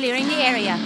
Clearing the area.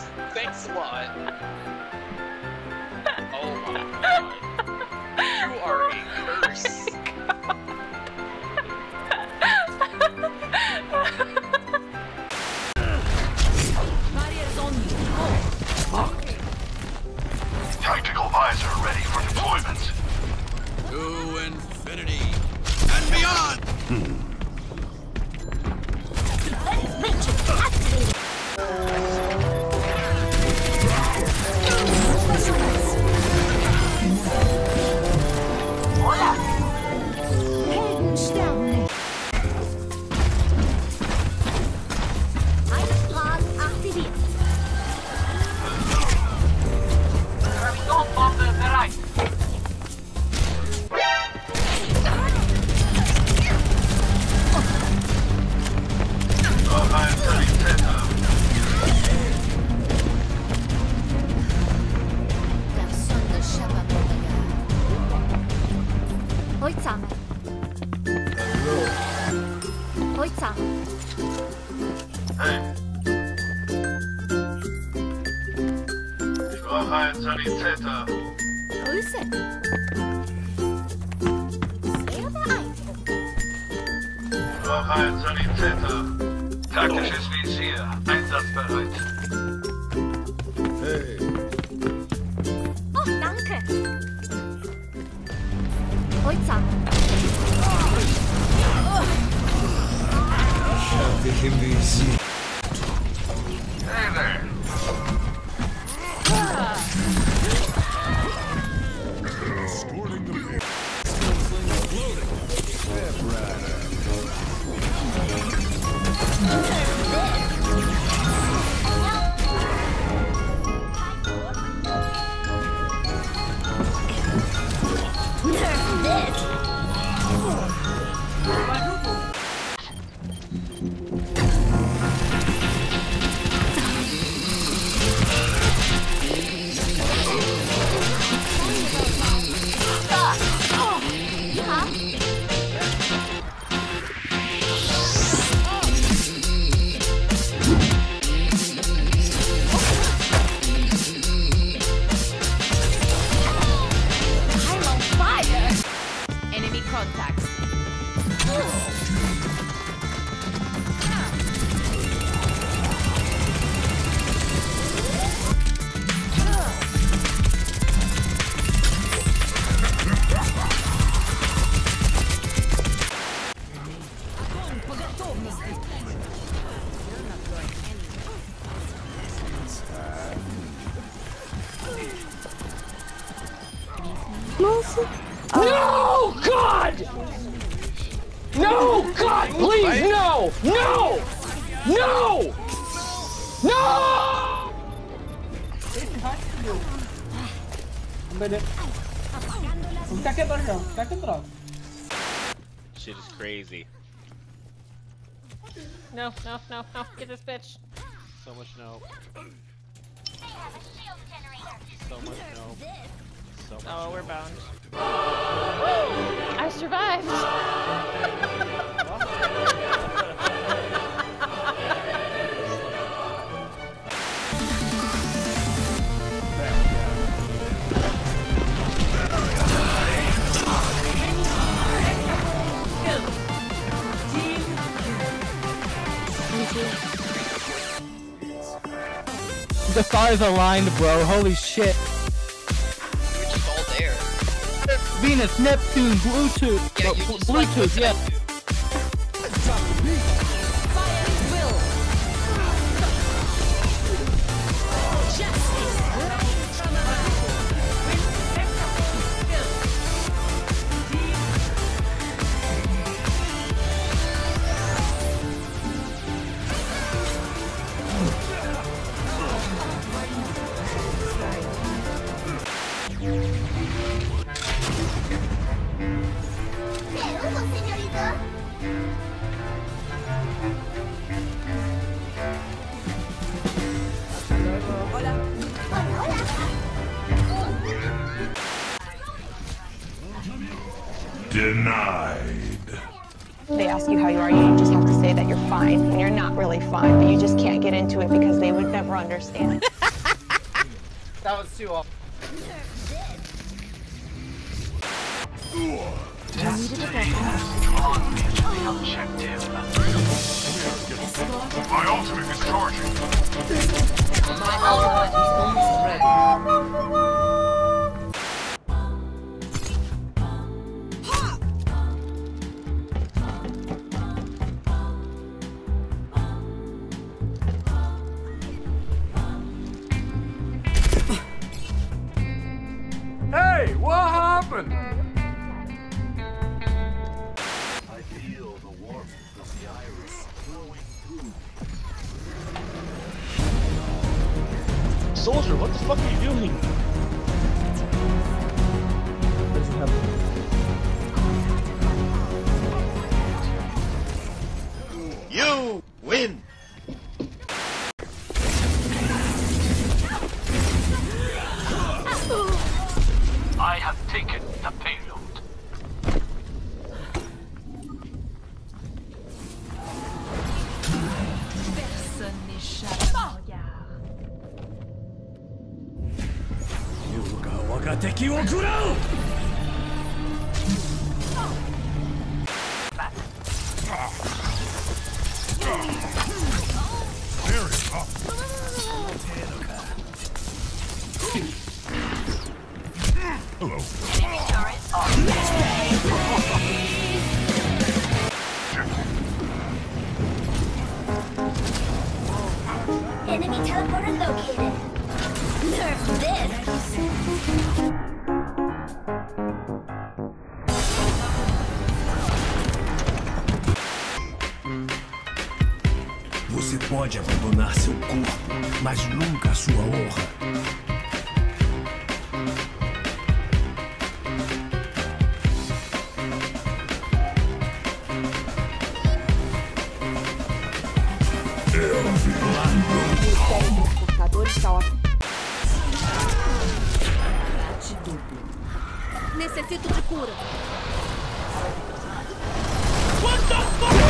Thanks. Thanks a lot. Oh my god. You are a curse. Barriers. Tactical visor ready for deployment. To infinity and beyond! Helden Nummer 1 an. Grüße. Sehr beeindruckend. Nummer 1 an. Taktisches Visier, einsatzbereit. Hey. Oh, danke. Holzam. Oh. Ich hab dich im Visier. No, God! No, God, please, no! No! No! No! Shit is crazy. No, no, no, no. Get this bitch. So much no. Oh, we're bound. I survived. The stars aligned, bro. Holy shit. Venus, Neptune, Bluetooth. Yeah, you like Bluetooth, yeah. Denied. They ask you how you are, you just have to say that you're fine when you're not really fine, but you just can't get into it because they would never understand. That was too off. My ultimate is charging. Hey, Soldier, what the fuck are you doing? You win. I have taken the payload. Enemy teleporter located. Nerf this. Você pode abandonar seu corpo, mas nunca sua honra. Necessito de cura. What the fuck?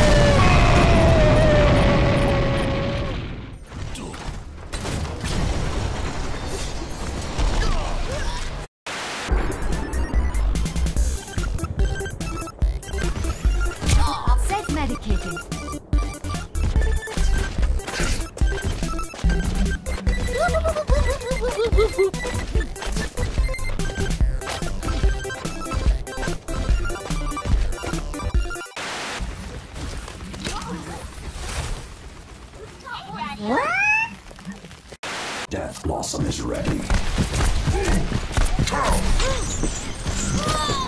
Death Blossom is ready. Oh!